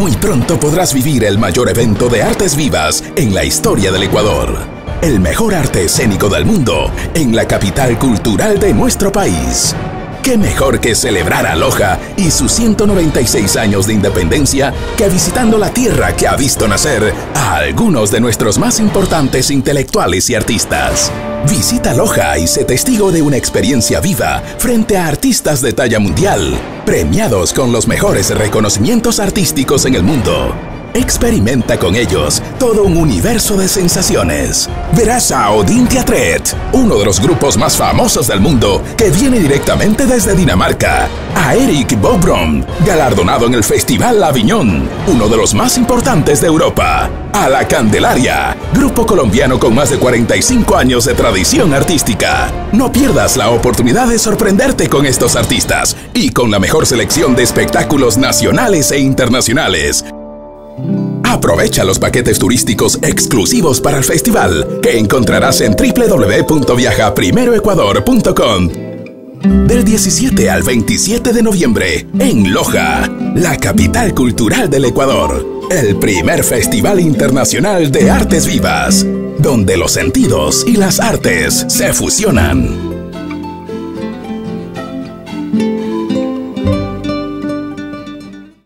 Muy pronto podrás vivir el mayor evento de artes vivas en la historia del Ecuador. El mejor arte escénico del mundo en la capital cultural de nuestro país. ¿Qué mejor que celebrar a Loja y sus 196 años de independencia que visitando la tierra que ha visto nacer a algunos de nuestros más importantes intelectuales y artistas? Visita Loja y sé testigo de una experiencia viva frente a artistas de talla mundial, premiados con los mejores reconocimientos artísticos en el mundo. Experimenta con ellos todo un universo de sensaciones. Verás a Odin Teatret, uno de los grupos más famosos del mundo que viene directamente desde Dinamarca. A Eric Bobrom, galardonado en el Festival Aviñón, uno de los más importantes de Europa. A La Candelaria, grupo colombiano con más de 45 años de tradición artística. No pierdas la oportunidad de sorprenderte con estos artistas y con la mejor selección de espectáculos nacionales e internacionales. Aprovecha los paquetes turísticos exclusivos para el festival que encontrarás en www.viajaprimeroecuador.com. Del 17 al 27 de noviembre, en Loja, la capital cultural del Ecuador, el primer Festival Internacional de Artes Vivas, donde los sentidos y las artes se fusionan.